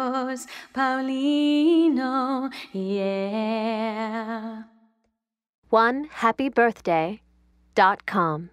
yours, Paulino, yeah. One happy birthday dot com.